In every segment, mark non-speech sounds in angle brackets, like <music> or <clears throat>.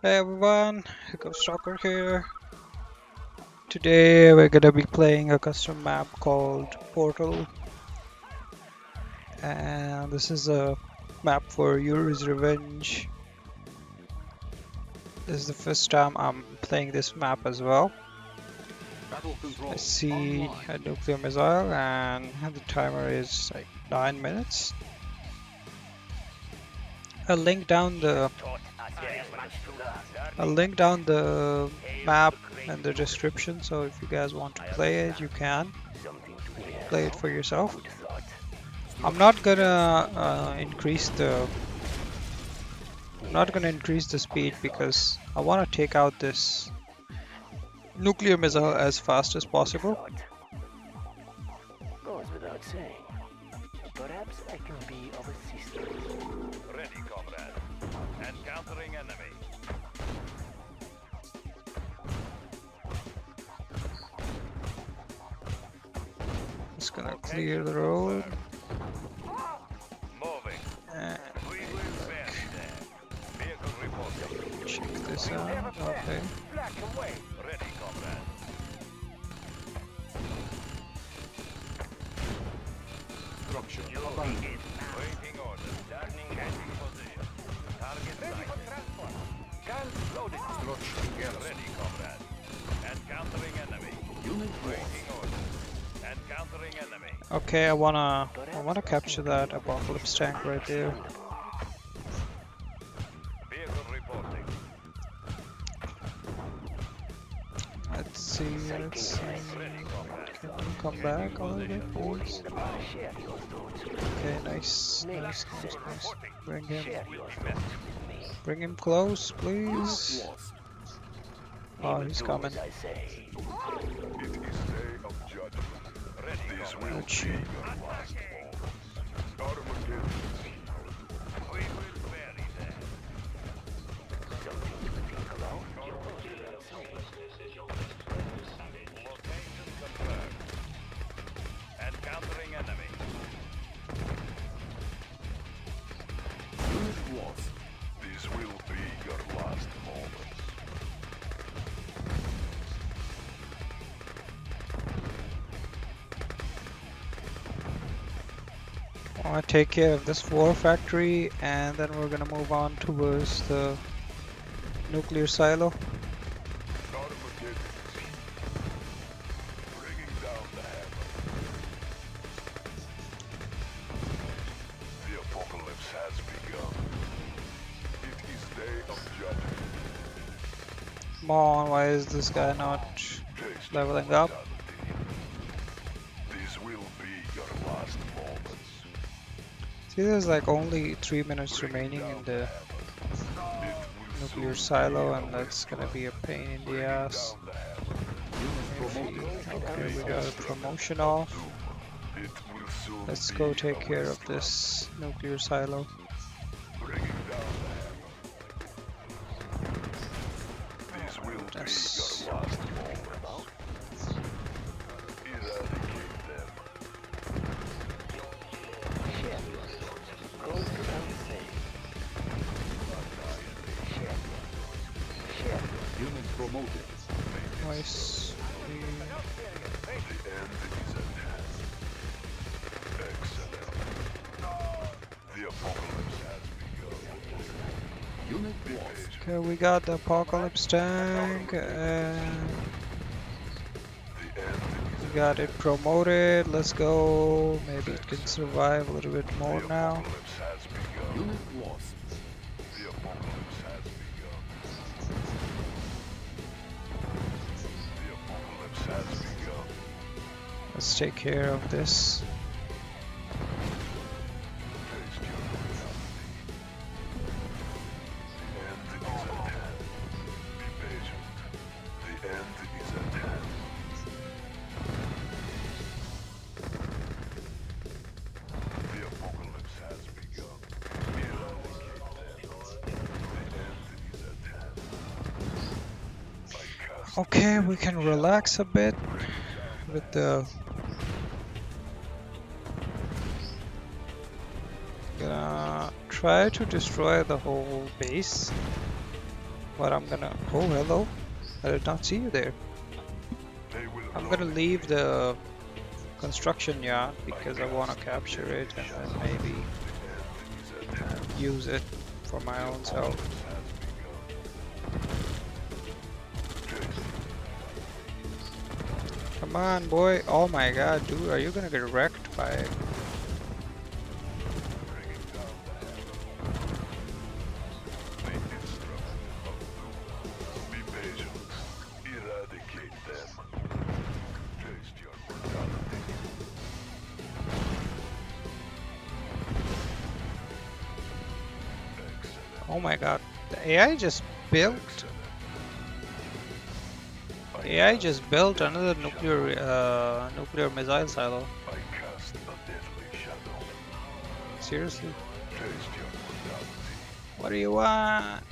Hey everyone, Ghost Stalker here. Today we're gonna be playing a custom map called Portal. And this is a map for Yuri's Revenge. This is the first time I'm playing this map as well. I see a nuclear missile and the timer is like 9 minutes. I'll link down the I'll link down the map in the description so if you guys want to play it you can play it for yourself. I'm not gonna uh, increase the I'm not gonna increase the speed because I want to take out this nuclear missile as fast as possible. Clear the road. Moving. And We will bury them. Vehicle reporting. check this out. Okay. Black and. Ready, comrade. Waiting order. Turning changing position. Target sighted. Guns loaded. Ready, comrade. Encountering enemy. Waiting order. Encountering enemy. Okay, I wanna I wanna capture that apocalypse tank right there. Let's see, let's see. Can you come back a little bit, thoughts. Okay, nice, nice, nice, nice. Bring him, bring him close, please. Oh, he's coming. Ouch. Take care of this war factory and then we're gonna move on towards the nuclear silo. Come on, why is this guy not leveling up? See, there's like only three minutes remaining in the nuclear silo, and that's gonna be a pain in the ass. down the hammer. Okay, we got a promotion off. It will soon Let's go take care of this nuclear silo. Bringing down the hammer. These will Yes. Got the apocalypse tank, and got it promoted. Let's go. Maybe it can survive a little bit more now. Let's take care of this. A bit with the. Gonna try to destroy the whole base. But I'm gonna. Oh, hello. I did not see you there. I'm gonna leave the construction yard because I want to capture it and then maybe use it for my own self. On, boy. Oh my god, dude, are you gonna get wrecked by. Excellent. Oh my god. The AI just built. AI just built another nuclear uh, nuclear missile silo. Seriously? What do you want?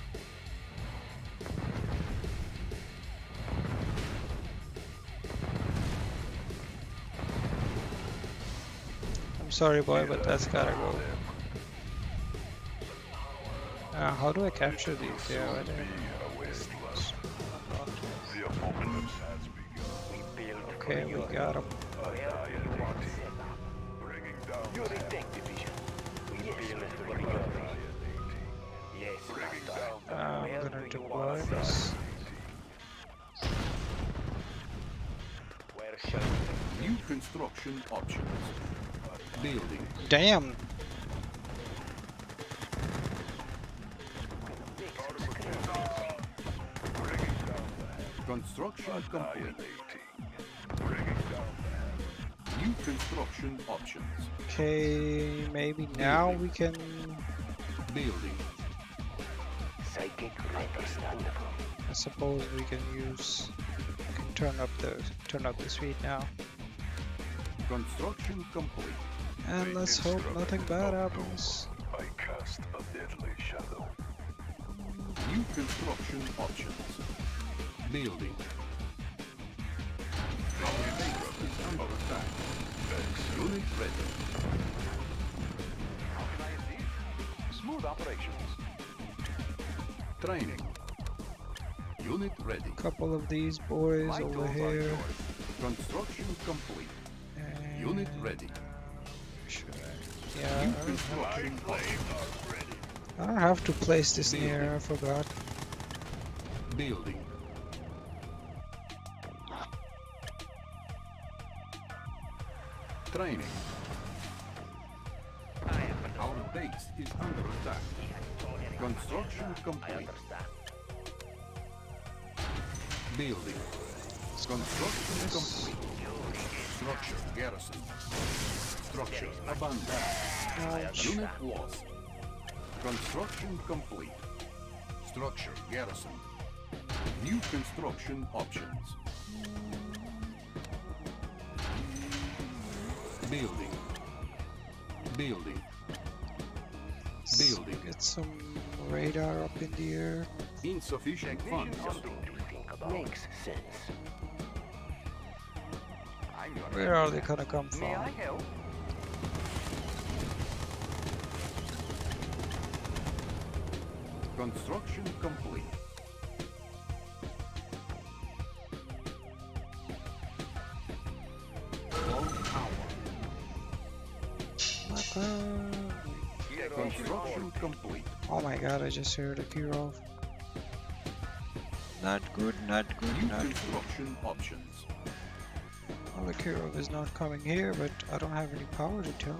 I'm sorry, boy, but that's gotta go. Uh, how do I capture these? Yeah, Oh, bringing master. down them. I'm ah, gonna do you deploy this. Where shall we New construction options. Building. Damn! Construction complete. New construction options. Okay, maybe now we can. Building. Psychic understandable. I suppose we can use. Can turn up the turn up the speed now, Construction complete. and let's hope nothing bad happens. I cast a deadly shadow. New construction options. Building. Under attack. Unit ready. How can I assist? Smooth operations. Training. Unit ready. Couple of these boys over here. Construction complete. And Unit ready. Yeah, I don't. I don't have to place this near. I forgot. Building. Training. Our base is under attack. Construction complete. Building. Construction complete. Structure garrison. Structure abandoned. Unit lost. Construction complete. Structure garrison. New construction options. Building. Building. Building. Get some radar up in the air. Insufficient funds. To think about. Makes sense. Where are they gonna come May I from? help? Construction complete. Complete. Oh my god, I just heard a Kirov. Not good, not good, New not good. construction options. Well, the Kirov is not coming here, but I don't have any power to tell.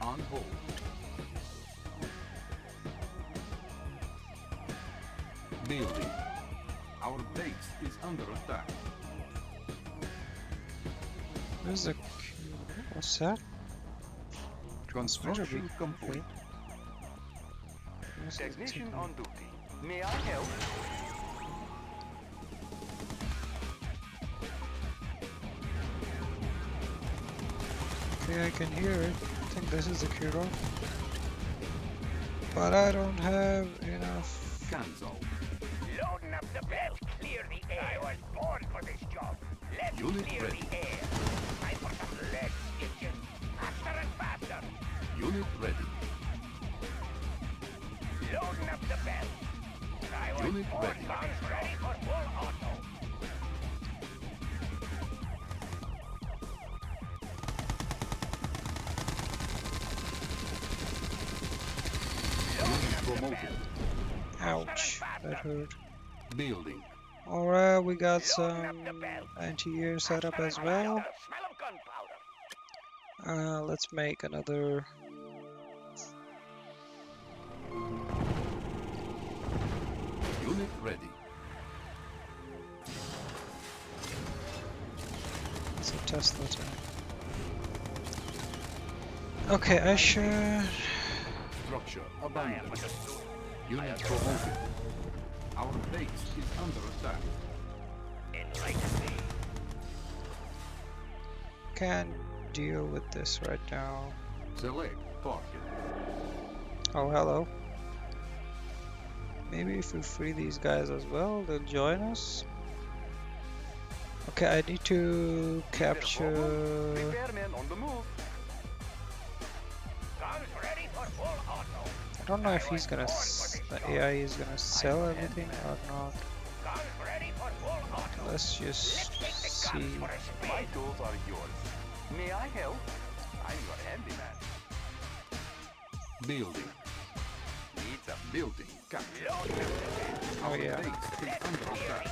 On hold. Building. Our base is under attack. Where's the... Ki- What's that? Construction complete. Where's the Technician on duty. May I help? Okay, I can hear it. I think this is the Kirov. But I don't have enough... Cancel. Loading up the belt. Clear the air. I was born for this job. Let's Unit clear ready. the air. Time for some leg stitching. Faster and faster. Unit ready. Unit ready. Promoted. Ouch, that hurt. Building. Alright, we got some anti-air set up as well. Smell of gunpowder. Uh, let's make another. Unit ready. It's a Tesla tank. Okay, I should. Structure abandoned. Unit promoted. Our base is under attack. Enlighten me. Can't deal with this right now. Select target. Oh, hello. Maybe if we free these guys as well, they'll join us. Okay, I need to capture. I don't know if he's gonna. The AI is gonna sell everything or not. Let's just see. My tools are yours. May I help? I'm your handyman. Building. Needs a Building captured. Oh yeah, base is under attack.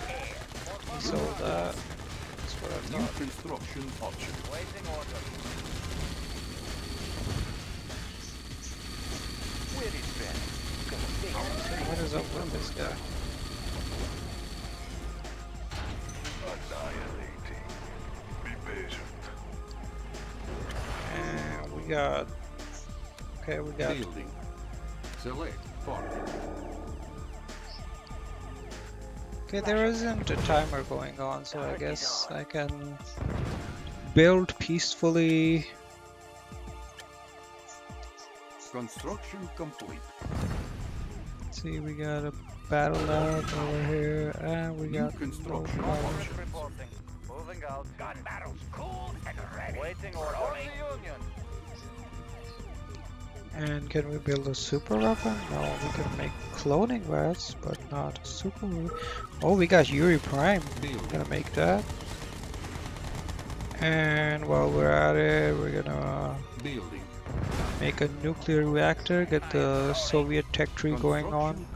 so that. That's what I New construction option. waiting order. Where is Ben? What is up with this guy? Annihilating. Be patient. And we got. Okay, we got. Building. Select target. Okay, there isn't a timer going on, so I guess I can build peacefully. Construction complete. See, we got a battle lab over here, and we got no construction power. option. Reporting. Moving out. Gun barrels cooled and ready. Waiting. For the Union. And can we build a super weapon? No, we can make cloning rats, but not super. Oh, we got Yuri Prime. Building. Gonna make that. And while we're at it, we're gonna make a nuclear reactor, get the Soviet tech tree going on.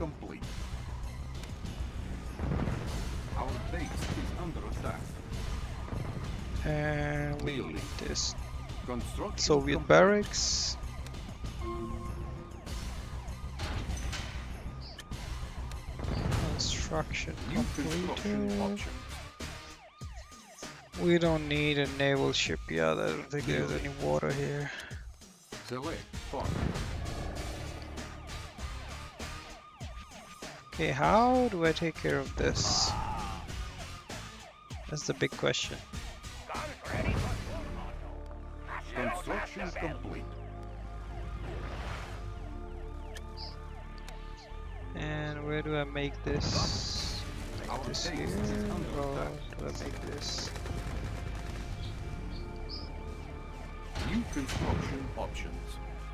Our base is under attack. And we Building. need this Soviet barracks. Construction New construction completed. We don't need a naval ship, shipyard. I don't think there's any water here. Select target. Okay, how do I take care of this? That's the big question. Guns ready for full auto. Construction complete. And where do I make this? Make this base here, oh, is or do I make this? New construction options.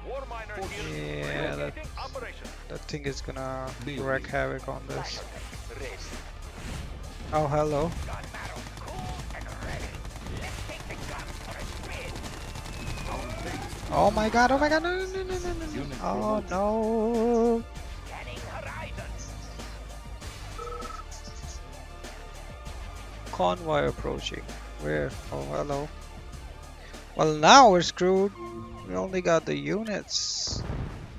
War miner. Yeah, that, that thing is gonna wreak havoc on this. Oh, hello. Gun barrels cooled and ready. Let's take the guns for a spin. Our base Oh my god, oh my god, no, no, no, no, no, no, oh, no. Oh no. Convoy approaching. Where? Oh, hello. Well, now we're screwed. We only got the units.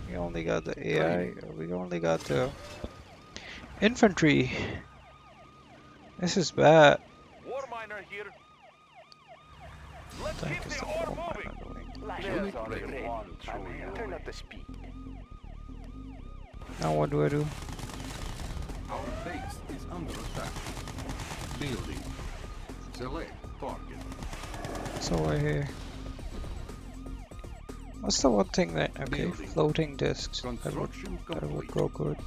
We only got the AI. We only got the infantry. This is bad. War miner here. Let's Thank keep is the the ore moving. Unit Layers on ready. ready. Turn up the speed. Now what do I do? Our base is under attack. Building. Select target. So I hear. What's the one thing that okay? Building. Floating discs. That would that would go good.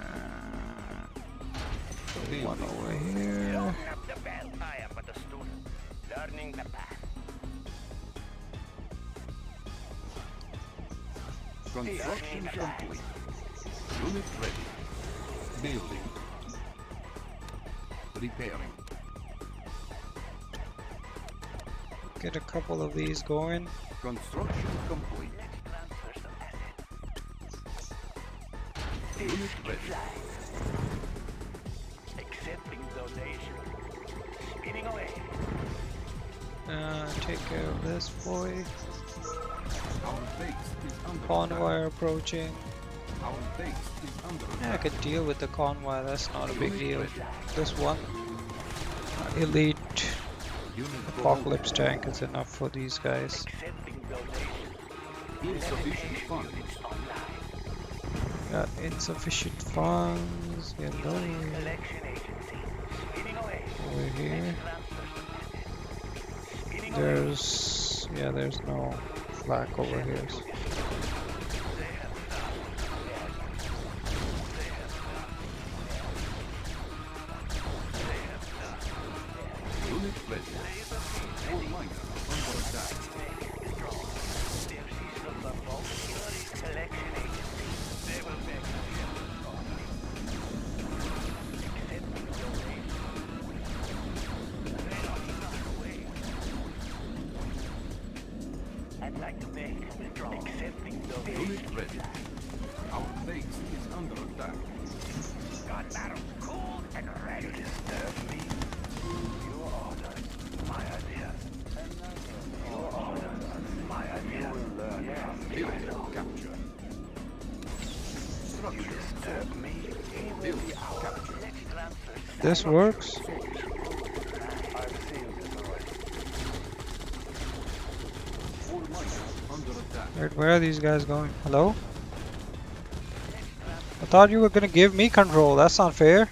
Uh, one over here. Open up the bell. I am but a student. Learning the path. Construction complete. Unit ready. Building. Repairing. Get a couple of these going. Construction complete. Transfer. Unit ready. Accepting donation. Speeding away. Uh, take care of this boy. Our base is under. Convoy approaching. Yeah, I could deal with the convoy. That's not a big deal. This one uh, elite apocalypse tank is enough for these guys. Insufficient funds. Got insufficient funds. Hello. Over here. There's yeah, there's no flak over here. Unit under attack. Wait, where are these guys going? Hello? I thought you were gonna give me control. That's not fair.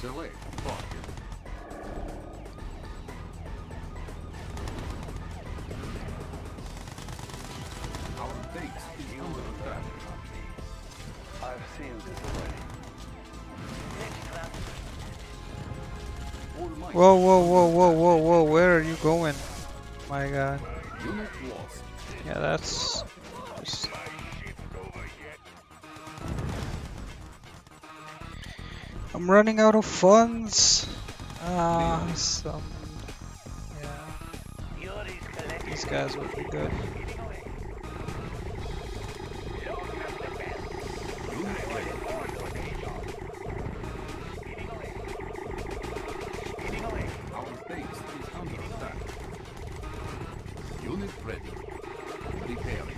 Agency. Select target. Our base is under attack. I've seen this already. Next transfer. All miners Whoa, whoa, whoa, whoa, whoa, whoa. Where are you going? My god. Yeah, that's. I'm running out of funds. Ah, some. Yeah, these guys would be good. Our base is under attack. Unit ready. Repairing.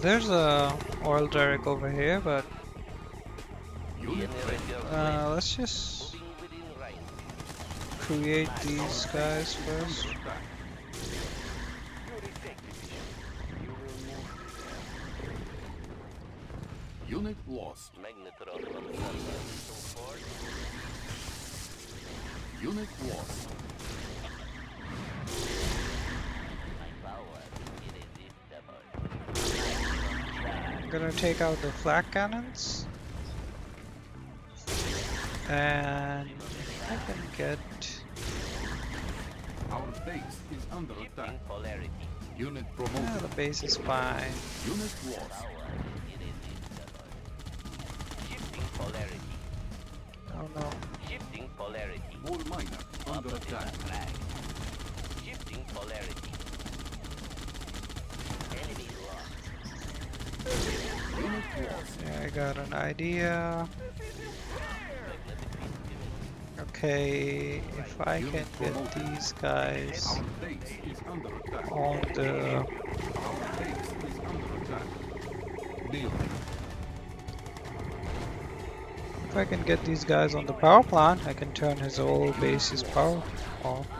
There's a oil derrick over here, but uh, let's just create these guys first. Unit lost. Unit lost. I'm gonna take out the flak cannons. And I can get Our base is under attack. Polarity. Unit yeah, the base is fine. Unit lost. Shifting polarity. Oh no. Shifting polarity. All miners under attack. Flag. Shifting polarity. Enemy lost. Unit lost. Yeah, I got an idea. Okay, if I can get these guys on the if I can get these guys on the power plant, I can turn his whole base's power off.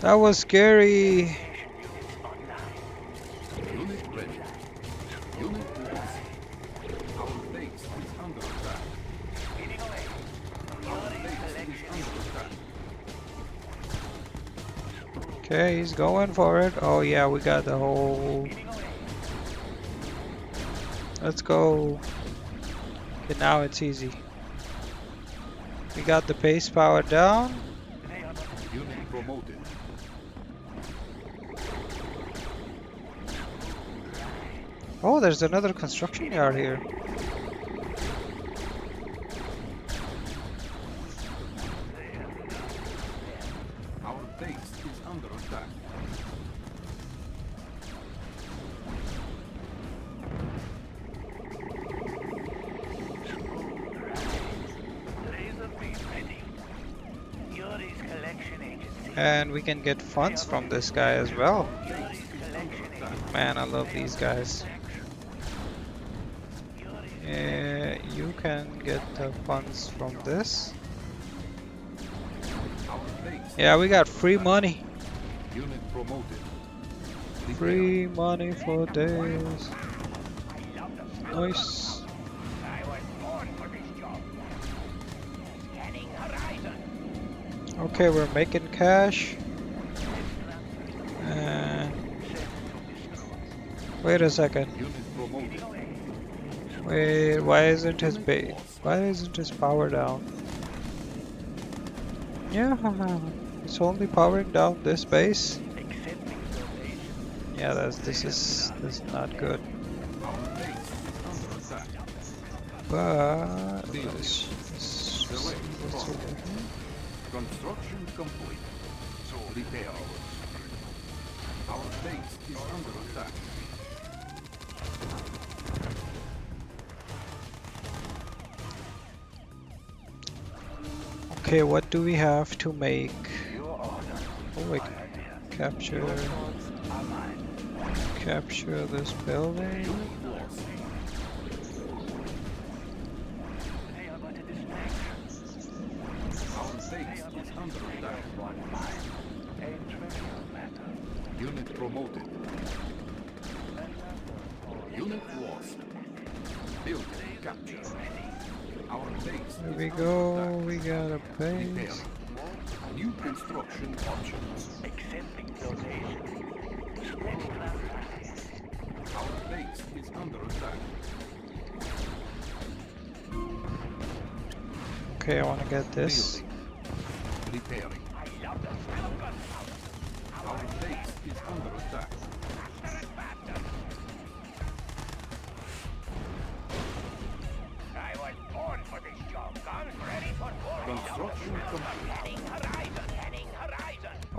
That was scary. Okay, he's going for it. Oh yeah, we got the whole. Let's go. Okay, now it's easy. We got the pace power down. Unit promoted. Oh, there's another construction yard here. Our base is under attack. Laser beam ready. Yuri's collection agency. And we can get funds from this guy as well. Yuri's collection agency. Man, I love these guys. Can get the funds from this. Yeah, we got free money. Unit promoted. Free money for days. Nice. I was born for this job. Okay, we're making cash. And wait a second. Wait, why isn't his ba Why isn't his power down? Yeah, <laughs> it's only powering down this base. Yeah, that's this is this is not good. But let's, Construction complete. So repair. Our base is under attack. Okay, what do we have to make? Oh idea. capture, capture this building. Unit promoted. Unit lost. Building captured. Our base There is we go. We got a base. New construction options. Accepting donation. Our base is under attack. Okay, I want to get this. Repairing. Our base is under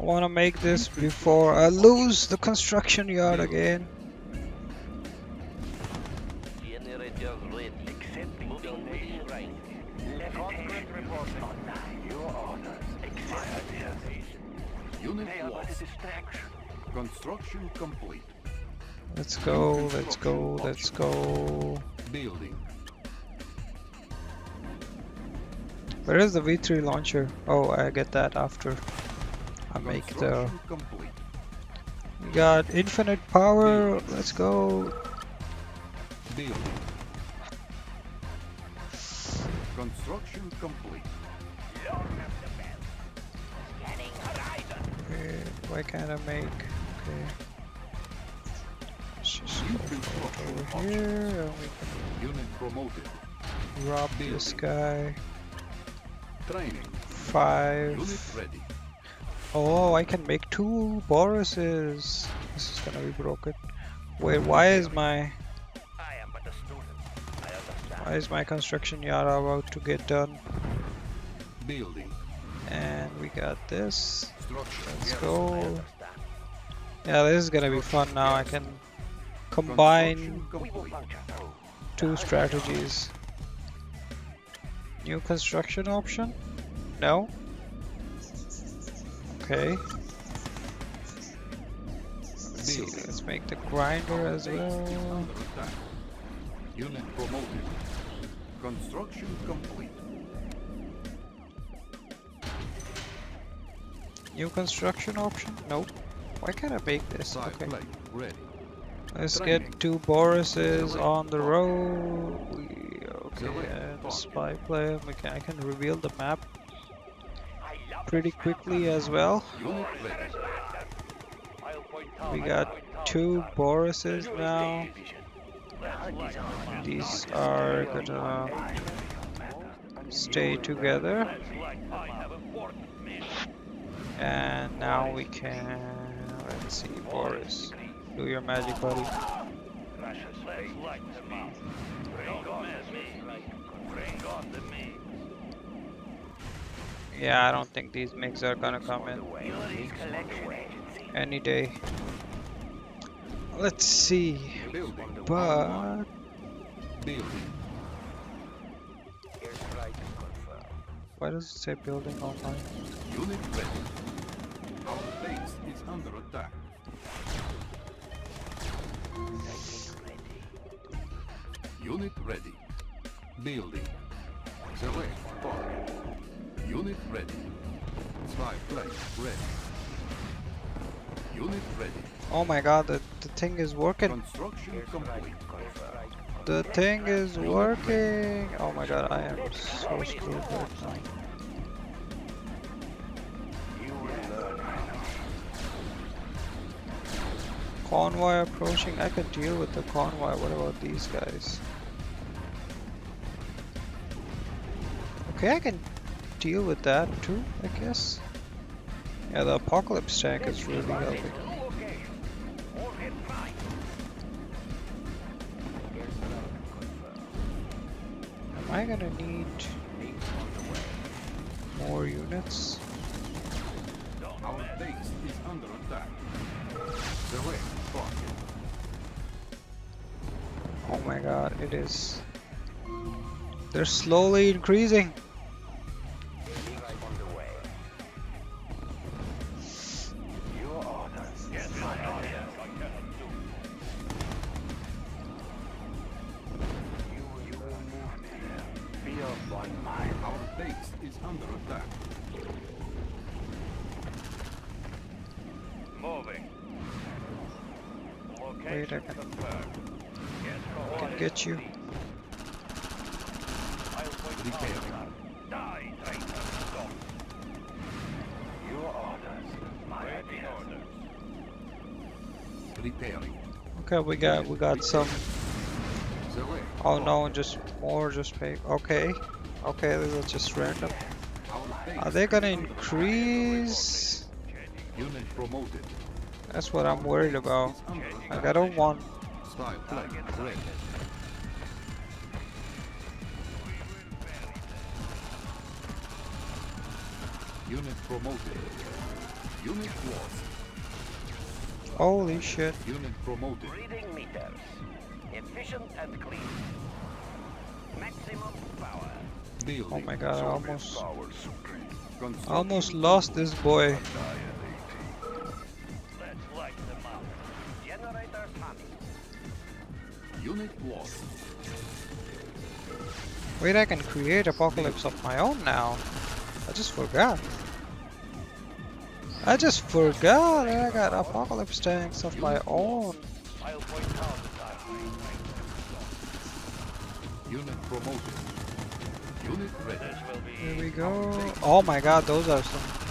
to make this before I lose the construction yard again. Construction complete. Let's go, let's go, let's go. Building. Where is the V3 launcher? Oh, I get that after I make the. Uh, Construction complete. We got infinite power. Let's go. Building. Construction complete. Long of the bell. Scanning horizon. Okay, why can't I make? Okay. Let's just go over here and we Unit promoted. rob this guy. Training. Five. Unit ready. Oh, I can make two Borises. This is gonna be broken. Wait, why is my I am but a student. I why is my construction yard about to get done? Building. And we got this. Let's go. Yeah, this is gonna be fun now. I can combine Construction We will complete. puncture through. two strategies. New construction option? No? Okay. Let's see. Let's make the grinder as well. Unit promoted. Construction complete. New construction option? Nope. Why can't I make this? Okay. Let's get two Borises Select on the road. Okay, and spy plane. We I can reveal the map pretty quickly as well. We got two. Borises now. These are gonna stay together. And now we can. Let's see, Boris. Do your magic, buddy. Bring on the. Yeah, I don't think these MiGs are gonna come in any day. Let's see. But why does it say building online? Unit ready. Our base is under attack. Unit ready. Building. Select target. Unit ready. Spy plane ready. Unit ready. Oh my god, the, the thing is working. Construction complete. The thing is working. Oh my god, I am so screwed right now. Convoy approaching. I can deal with the convoy. What about these guys? Okay, I can deal with that too, I guess. Yeah, the apocalypse tank is really helping. Am I gonna need more units? Oh my god, it is. They're slowly increasing. Waiting ideas. orders. Repairing. Okay, we got we got some. Oh no, just more, just pay. Okay, okay, this is just random. Are they gonna increase? attack. Unit promoted. That's what I'm worried about. Is under Like attack. I got a want. Spy plane ready. Unit promoted. Unit lost. Holy shit! Unit promoted. Reading meters. Efficient and clean. Maximum power. Building. Oh my god, I almost Power supreme. Almost lost this boy. Unit lost. Wait, I can create apocalypse of my own now. I just forgot. I just forgot I got apocalypse tanks of my own. I'll point out the target. Unit promoted. Unit ready. Will be Here we go. Oh my god, those are some.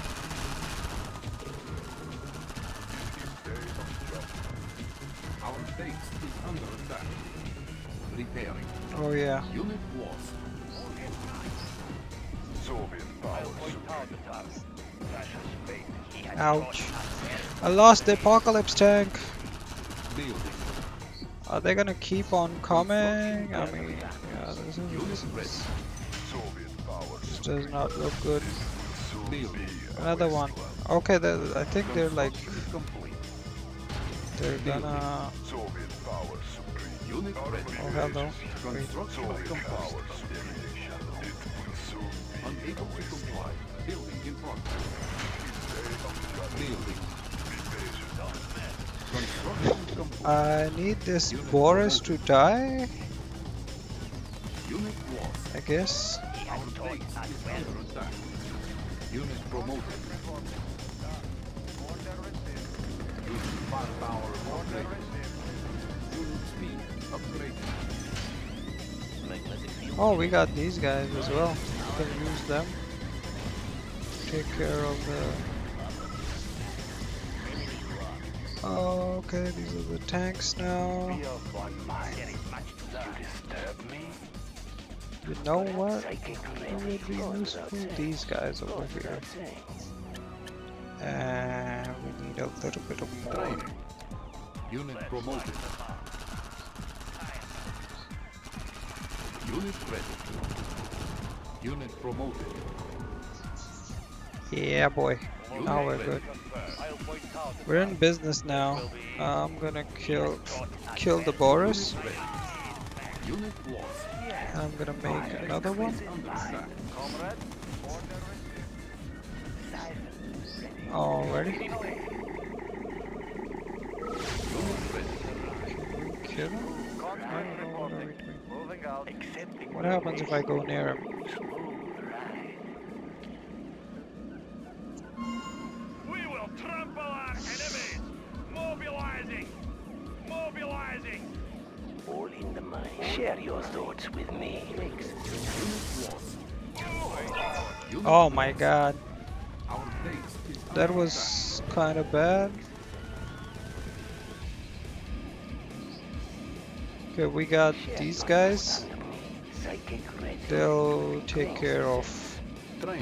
Unit. Ouch. I lost the apocalypse tank. Are they gonna keep on coming? I mean, yeah, this, is, this, does not look good. Another one. Okay, I think they're like they're gonna. Soviet power supreme. Unit ready. Oh hell no! Construction power. It will soon be Unable to comply. Building in progress. Building. I need this Boris to die, Unit lost. I guess. Our base is under attack. Unit promoted. Unit firepower Oh, we got these guys as well. We can use them. Take care of the. Oh, okay, these are the tanks now. You know what? It would be useful. These guys over here. And we need a little bit of more. Unit promoted. Unit ready. Unit promoted. Yeah, boy. Now we're good. We're in business now. I'm gonna kill kill the Boris. Unit ready. Unit lost. And I'm gonna make another one. Base under attack. Already. Unit ready. Kill him? I don't what are we doing. Moving out. Accepting What happens if I go near him? We will trample our enemies! Mobilizing! Mobilizing! All in the mind. Share your thoughts with me. Unit lost. Unit Oh my god. Our base is That was kind of bad. Okay, we got these guys. They'll take care of a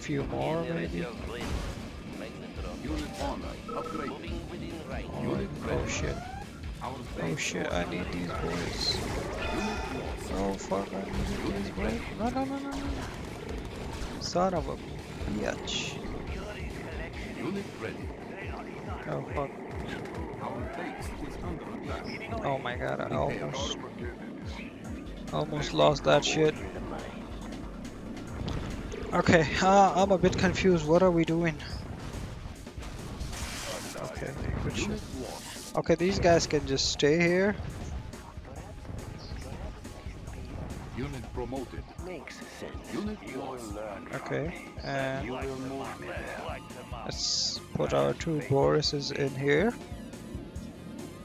few more maybe. Unit Oh shit. Oh shit, I need these boys. Oh fuck, I need these boys. No, no, no, no, no. Son of a bitch. Oh fuck. Our base is under attack. Oh my god, I almost, almost lost that shit. Okay, uh, I'm a bit confused. What are we doing? Okay, good shit. Unit lost. Okay, these guys can just stay here. Unit promoted. Makes sense. Unit You will lost. learn. Okay, and You will move me there. let's put our two Borises in here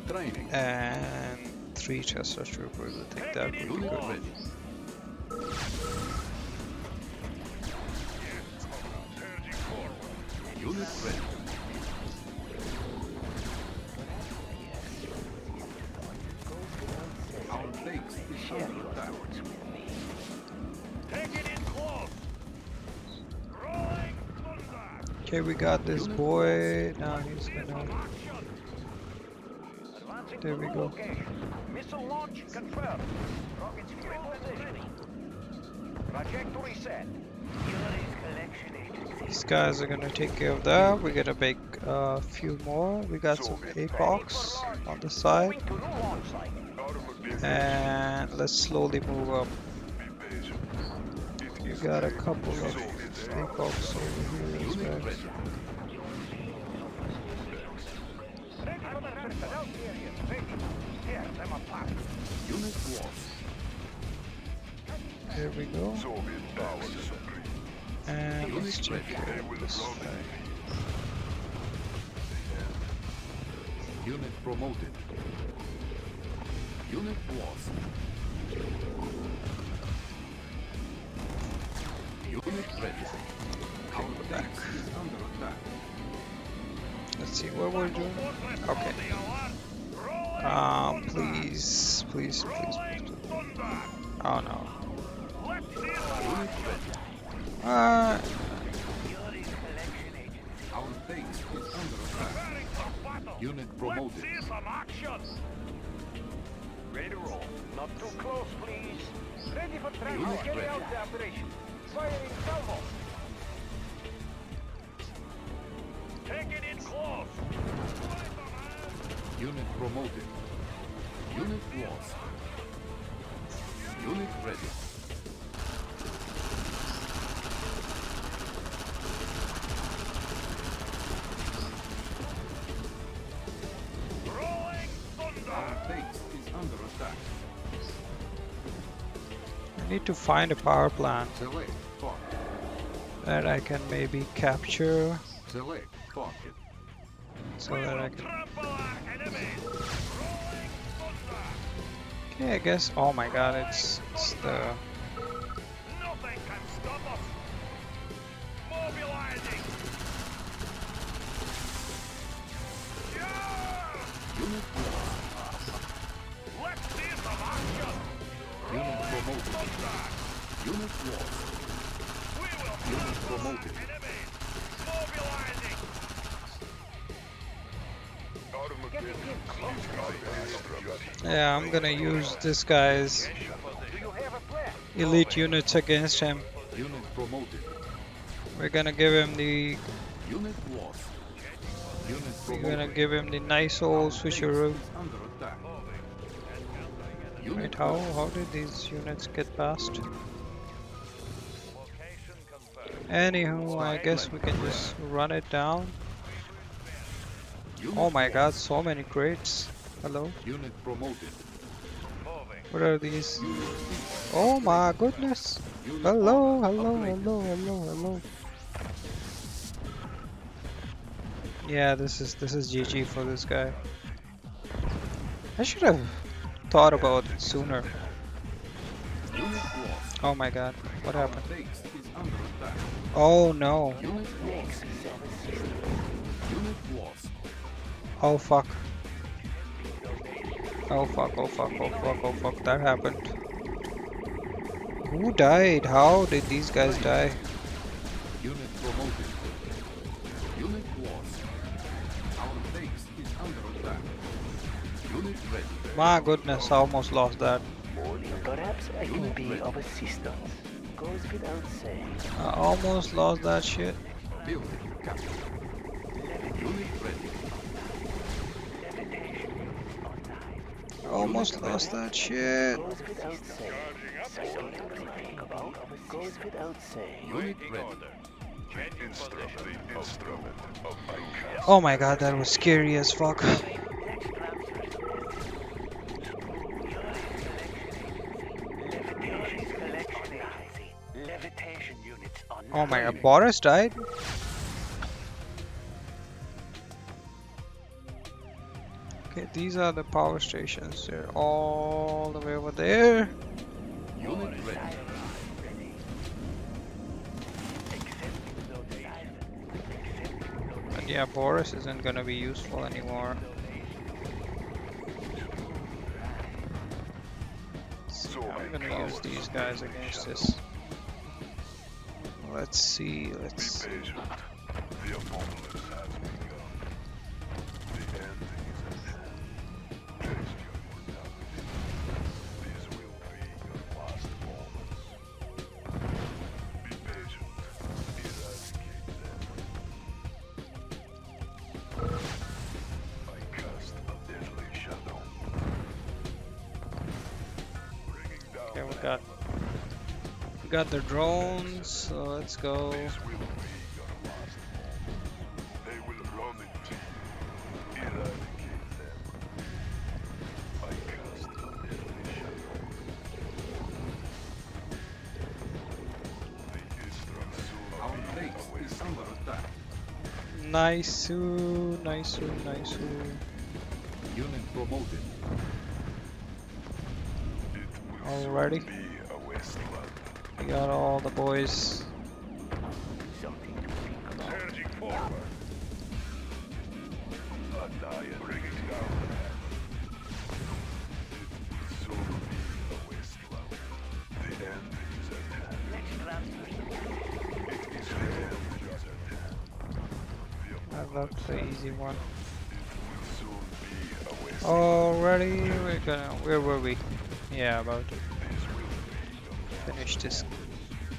Training. and three Tesla Troopers. I think that would be good. ready. Unit ready. Our base is under attack. Take it in close! Rolling thunder! Okay, we got this boy. Now he's gonna. Advancing There we go. Missile launch confirmed. Rockets in position. Trajectory set. These guys are gonna take care of that. We're gonna make a few more. We got some APOX on the side. Moving to new launch site. And let's slowly move up. Be We got a couple of Soviets APOX over here as well. There we go. Soviet power supreme. And let's check this run. Unit promoted. Unit lost. Unit ready. Our base is under attack. Let's see what we're doing. Okay. The alert. Um, please, please, please, please. Please. Oh no. Uh, Our base is under attack. Preparing for battle. Unit promoted. see some action. Ready to roll. Not too close, please. Ready for. Unit Carry out the operation. Firing salvo. Take it in close. Unit promoted. Unit lost. Unit ready. Need to find a power plant Select target. that I can maybe capture so that I can. Trample our enemies. Rolling thunder. Okay, I guess. Oh my god, it's, it's the. Gonna use this guy's elite units against him. We're gonna give him the. We're gonna give him the nice old switcheroo. Wait, how how did these units get past? Anywho, I guess we can just run it down. Oh my god, so many crates. Hello? Unit promoted. What are these? Oh my goodness! Hello, hello, hello, hello, hello. Yeah, this is this is GG for this guy. I should have thought about it sooner. Oh my god, what happened? Oh no. Oh fuck. Oh fuck, oh fuck, oh fuck, oh fuck, that happened. Who died? How did these guys die? Unit promoted. Unit lost. Our base is under attack. Unit ready. My goodness, I almost lost that. Perhaps I can be of assistance. Goes without saying. I almost lost that shit. Building captured. Unit ready. I almost lost that shit. Goes without saying. Something to think about. Goes without saying. Unit ready. Instrument, the instrument of my cast. Oh my god, that was scary as fuck. Levitation units on Oh my god, Boris died? These are the power stations. They're all the way over there. Unit ready. And yeah, Boris isn't gonna be useful anymore. So I'm gonna use these guys against this. Let's see, let's patient. Be base a is wasteland. under attack. Nice, nice, nice. Unit promoted. It Got all the boys. Down the. It. It easy one. Already, we're gonna. Where were we? Yeah, about be your finish this.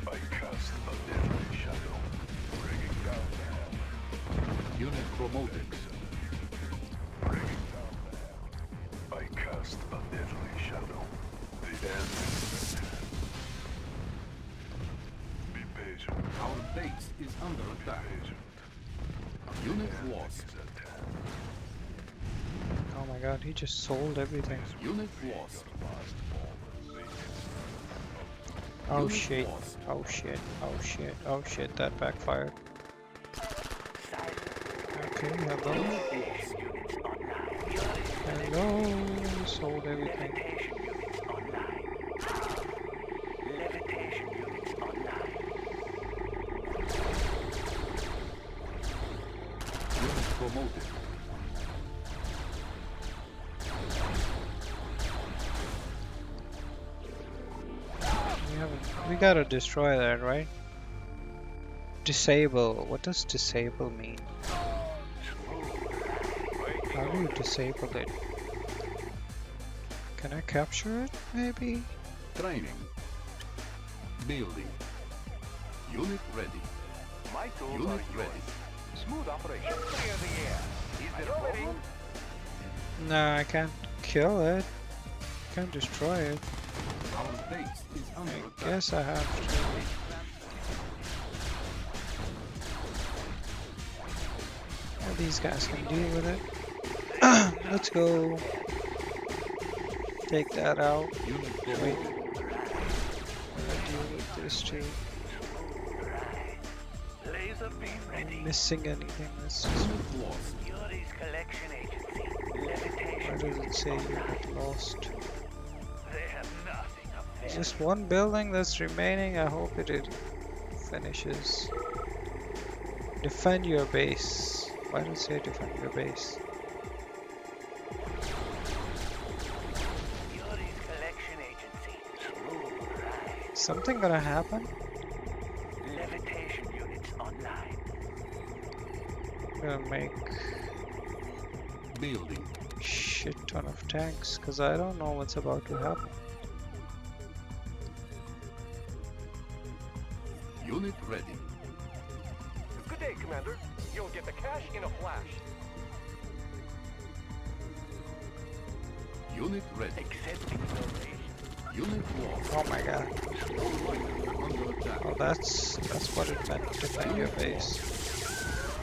I cast a deadly shadow, bringing down the heaven. Unit promoted. Bringing down the heaven. I cast a deadly shadow. The end is at hand. Be patient. Our base is under attack. Patient. Unit lost. is at hand. Oh my god, he just sold everything. Unit lost. Oh shit. Oh shit. Oh shit. Oh shit. That backfired. Okay, hello. Hello. Sold everything. Gotta destroy that, right? Disable. What does disable mean? How do you disable it? Can I capture it? Maybe. Training. Building. Unit ready. My tools Unit are yours. ready. Smooth operation. Clear the air. Is there a problem? No, I can't kill it. I Can't destroy it. Our base is under I guess I have to. Well, these guys can deal with it. <clears throat> Let's go. Take that out. Wait. deal with this too. Ready. Missing anything? Just. Unit lost. Yuri's collection agency. Levitation. Why does it say unit lost? Just one building that's remaining. I hope it, it finishes. Defend your base. Why does it say defend your base? Collection agency. Smooth. Something gonna happen? Levitation units online. Gonna make Building. shit ton of tanks because I don't know what's about to happen. Unit ready. Good day, Commander. You'll get the cash in a flash. Unit ready. Accepting donation. Unit lost. Oh my god. All miners under attack. Oh, that's that's what it meant. Defend your base.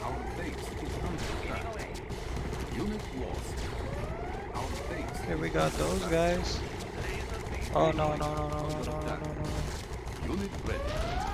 Our base is under attack. Unit lost. Our base Okay, we got those guys. Oh no no no no no no no no no. Unit ready.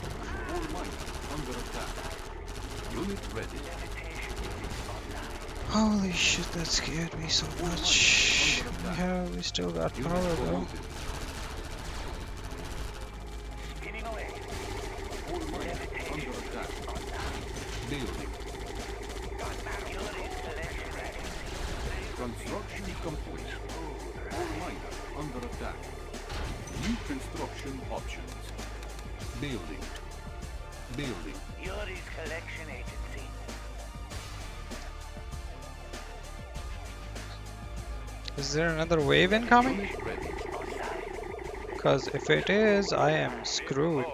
that scared me so much. Yeah, we still got power though. promoted. Spinning away. All miners under attack. Building. Yuri's collection agency. Construction complete. All miners under attack. New construction options. Building. Building. Yuri's collection agency. Is there another wave incoming? Because if it is, I am screwed.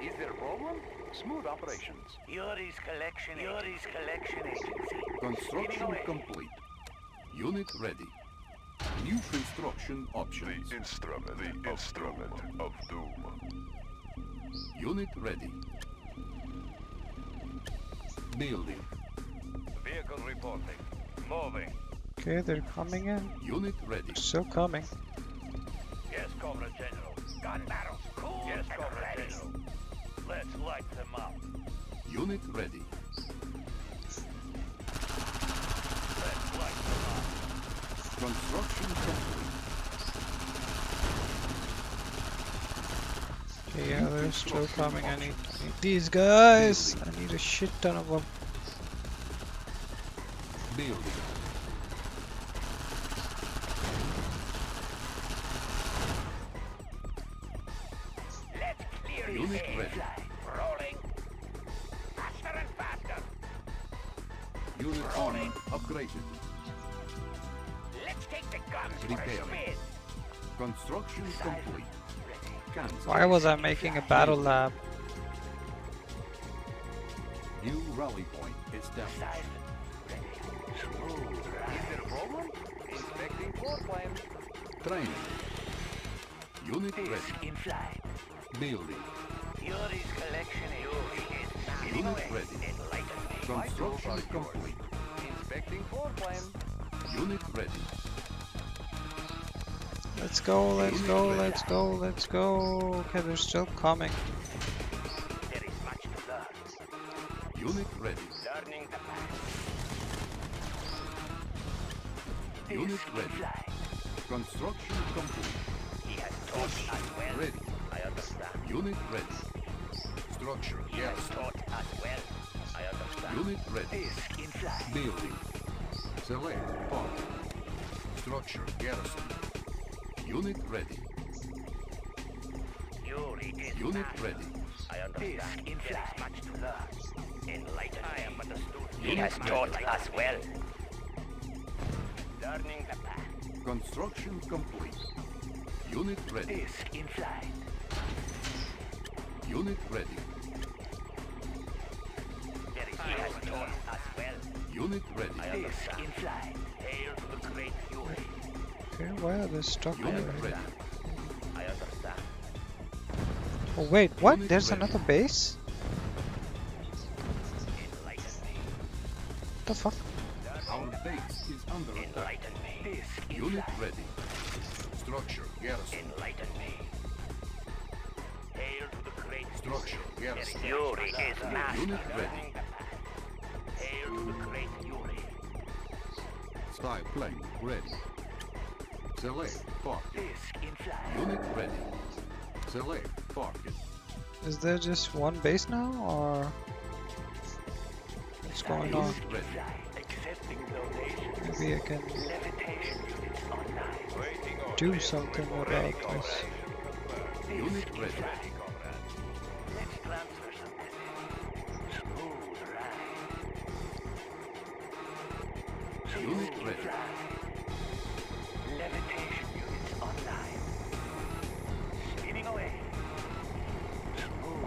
Is there a problem? Smooth operations. Yuri's collection Yuri's collection agency. Construction complete. Unit ready. New construction options. The instrument, the instrument of doom. Unit ready. Building. Vehicle reporting. Moving. Okay, they're coming in. Unit ready. Still coming. Yes, Comrade General. Gun barrels cool yes, Comrade General. Let's light them up. Unit ready. Let's light them up. Construction complete. Okay, yeah, they're still coming. I need, need these guys. I need a shit ton of them. Building. Why was I making a battle lab? New rally point. Is there? Inspecting floor plan. Training. Unit ready. in flight. Building. Yuri's collection is Unit ready. enlightened me. Construction complete. Inspecting floor plan. Unit ready. Let's go, let's go, let's go, let's go. Okay, they're still coming. There is much to learn. Unit ready. Learning the path. Unit ready. Construction complete. He has taught us well. Ready. I understand. Unit ready. Structure He has garrison. taught well. I understand. Unit ready. Building. Select part. Structure garrison. Unit ready. Yuri is Unit master. ready. I understand. in there is much to learn. Enlightened. I am understood. He Unit has ready. taught us well. Learning the path. Construction complete. Unit ready. Fisk in flight. Unit ready. There is he has taught us well. Unit ready. I understand. in flight. Hail to the great Yuri. Okay, why are they stuck over Unit here? I understand. Oh wait, what? There's another base? What the fuck? Our base is under attack. Enlighten me. Fisk in Unit ready. Structure garrison. Enlighten me. Hail to the great Structure garrison. Yuri is master. Unit ready. Hail to the great Yuri. Spy plane ready. Select target. Fisk in flight. Unit ready. Select target. Is there just one base now, or what's going on? Ready. Maybe I can Levitation units online. Waiting on. do something about this. Unit ready.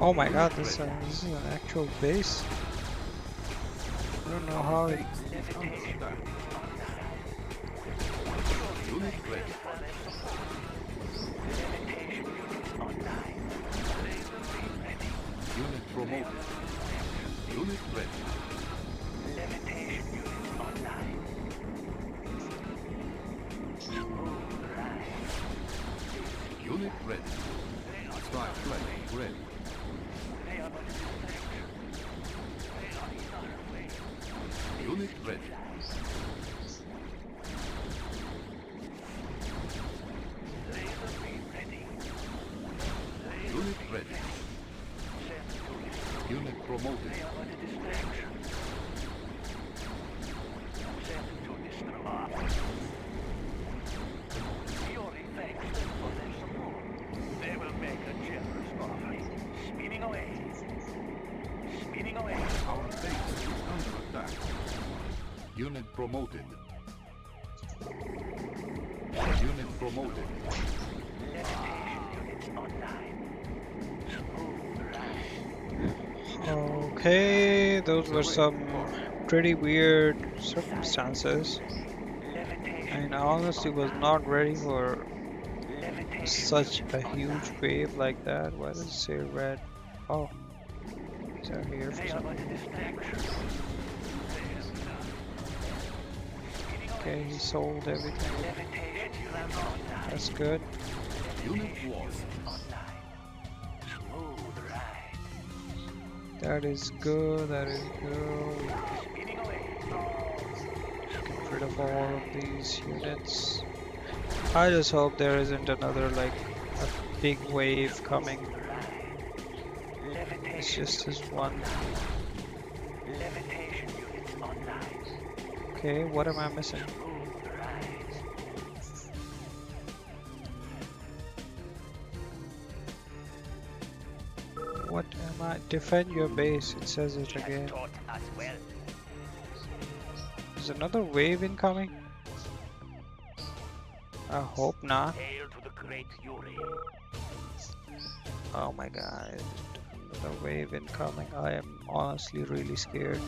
Oh my god, this, uh, this is an actual base. I don't know how it... Unit promoted. Unit ready. Promoted. Unit promoted. Okay, those were some pretty weird circumstances. Levitation. I honestly was not ready for such a huge wave like that. Why does it say red? Oh, is that here for some but Okay, he sold everything. That's good. That is good. That is good. Get rid of all of these units. I just hope there isn't another like a big wave coming. It's just this one. Okay, what am I missing? What am I? Defend your base. It says it again. Is another wave incoming? I hope not. Hail to the great Yuri. Oh my god. Another wave incoming. I am honestly really scared.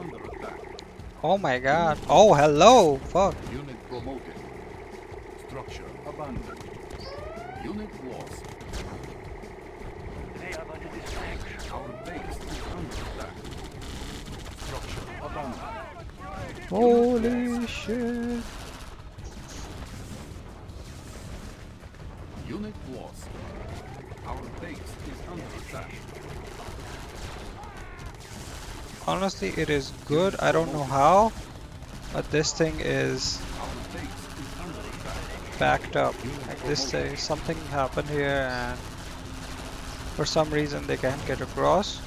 Under attack. Oh my god. Oh, hello. Fuck. Unit promoted. Structure abandoned. Unit lost. They are but a distraction. Our base is under attack. Structure abandoned. Holy shit. Unit lost. Our base is under attack. Honestly, it is good. I don't know how, but this thing is Our base is under attack. backed up. Like this day, something happened here and for some reason they can't get across.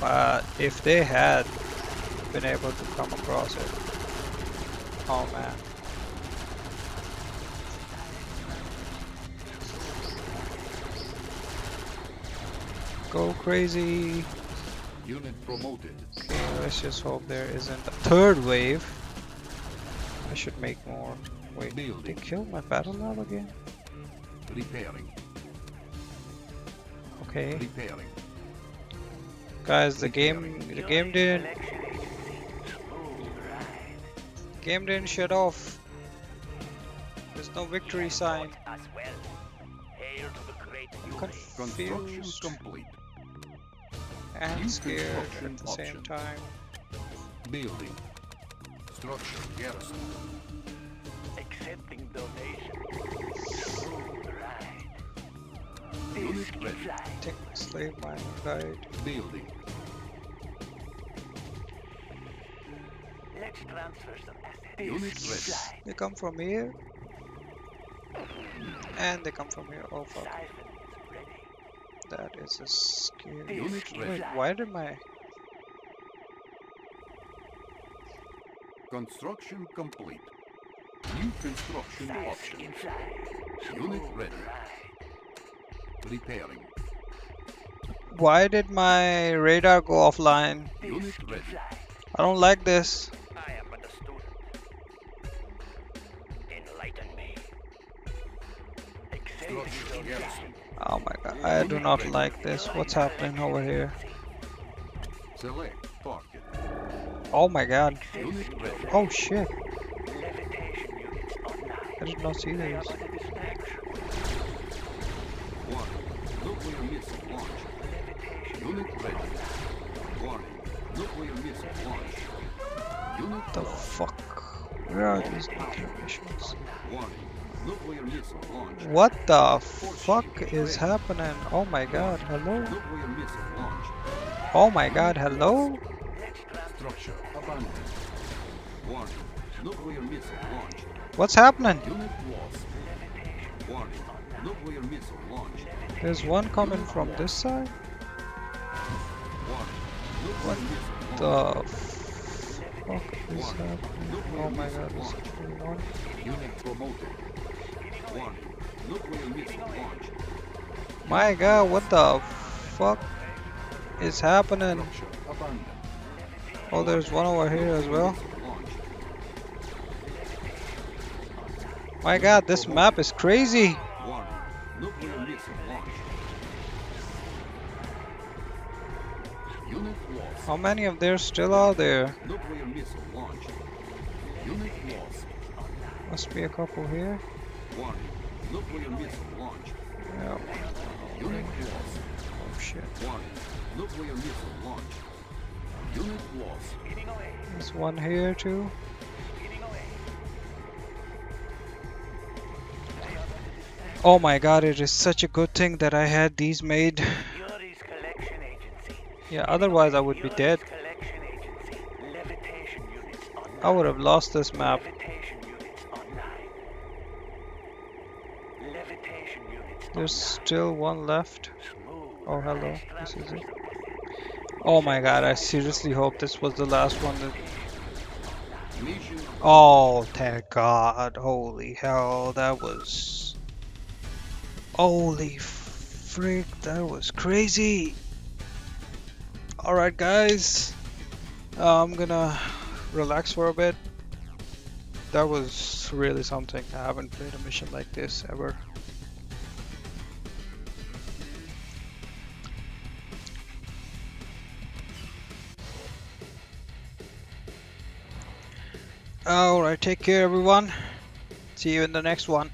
But if they had been able to come across it, oh man. Go crazy. Unit promoted. Okay, let's just hope there isn't a third wave. I should make more. Wait, they Building. killed my battle lab again? Repairing. Okay. Repairing. Guys, the game the game didn't Collection agency. Smooth ride. game didn't shut off. There's no victory sign. As well. Hail to the great I'm confused complete. and New scared at the same time. Building. Structure garrison. Accepting donation. Unit This ready. is fly. Take slave mining guide. Building. Let's transfer some assets. Unit ready. They come from here. And they come from here. Oh fuck. Siphon is ready. That is a scary. Unit ready. Wait, why did my Construction complete. New construction option. Unit ready. Ride. Repairing. why did my radar go offline? Unit ready. I don't like this. I am but a student. Enlighten me. Accepting Structure donation. garrison. Oh my god, I do not like this. What's happening over here? Select target. Oh my god. Oh shit. Levitation units online. I did not see They this. Where are these. What the fuck is happening? Oh my god, hello? Oh my god, hello? What's happening? There's one coming from this side? What. The fuck is happening? Oh my god, what's going on? Unit promoted. Warning. Nuclear missile. My god, what the fuck is happening? Oh, there's one over here as well. My god, this map is crazy. How many of there still are there? Nuclear missile launch. Unit lost. Must be a couple here. Warning. Nuclear missile launch. Yeah. Oh shit. Warning. Nuclear missile launch. Unit lost. speeding away. There's one here too. Oh my god, it is such a good thing that I had these made. Yeah, otherwise I would be dead. I would have lost this map. There's still one left. Oh, hello. This is it. Oh my god, I seriously hope this was the last one. That... Oh, thank god. Holy hell, that was. Holy freak, that was crazy. Alright, guys. Uh, I'm gonna relax for a bit. That was really something. I haven't played a mission like this ever. Alright, take care everyone. See you in the next one.